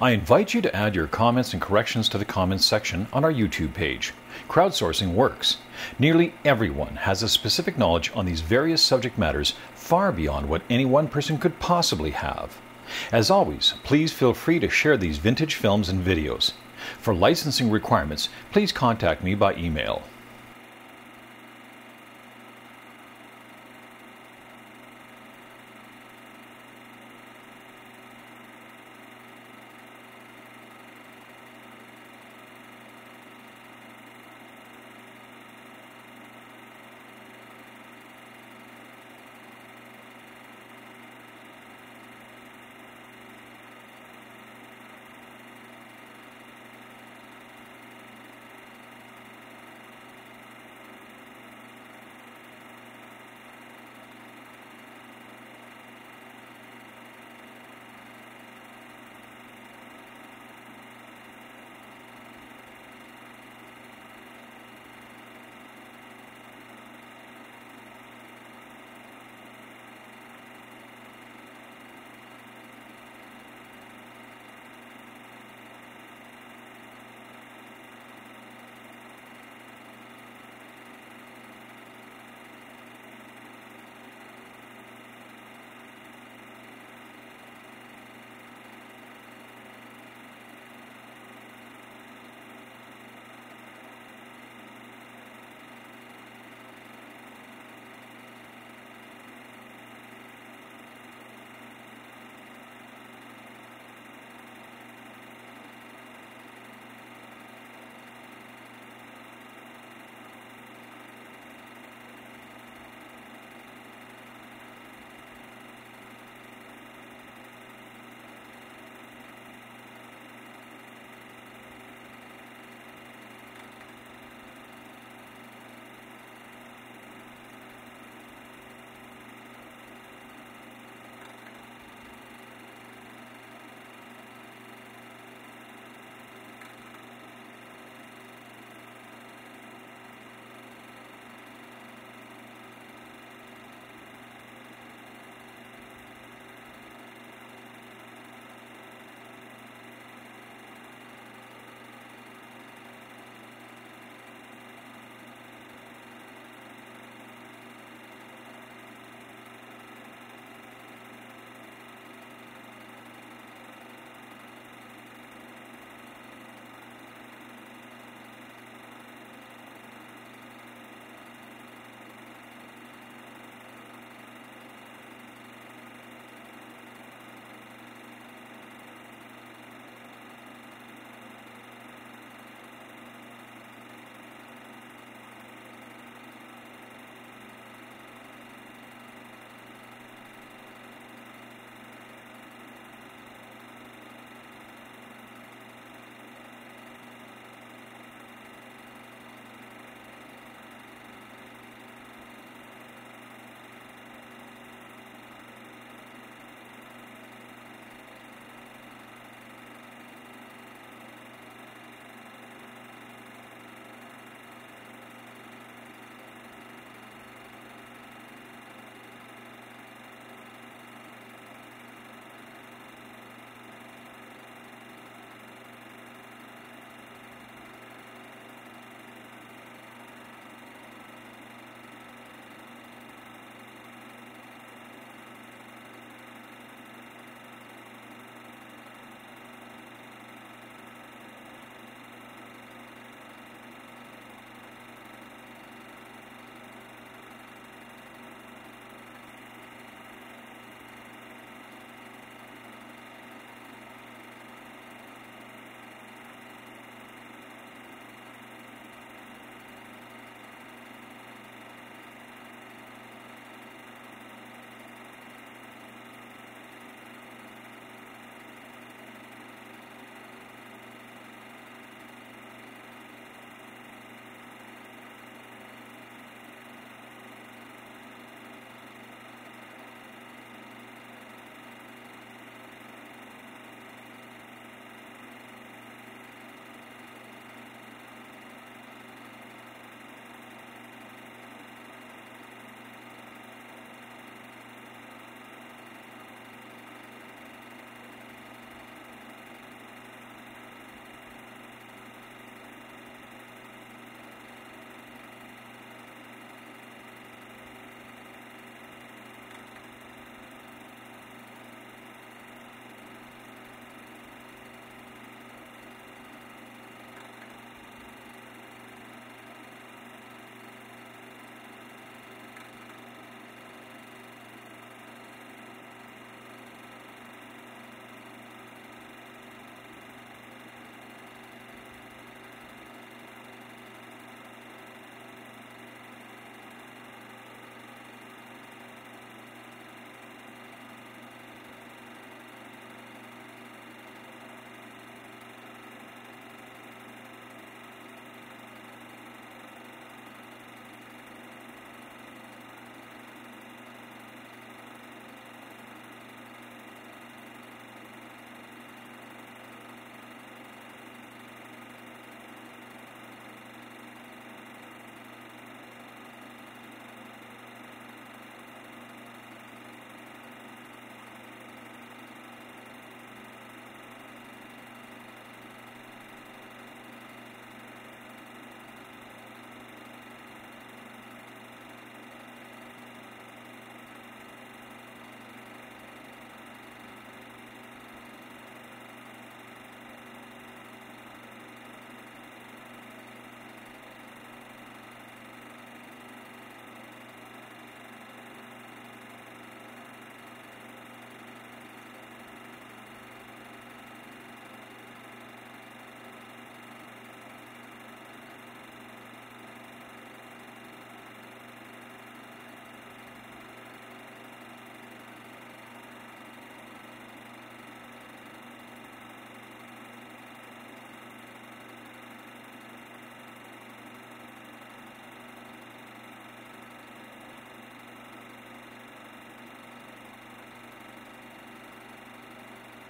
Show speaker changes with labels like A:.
A: I invite you to add your comments and corrections to the comments section on our YouTube page. Crowdsourcing works. Nearly everyone has a specific knowledge on these various subject matters far beyond what any one person could possibly have. As always, please feel free to share these vintage films and videos. For licensing requirements, please contact me by email.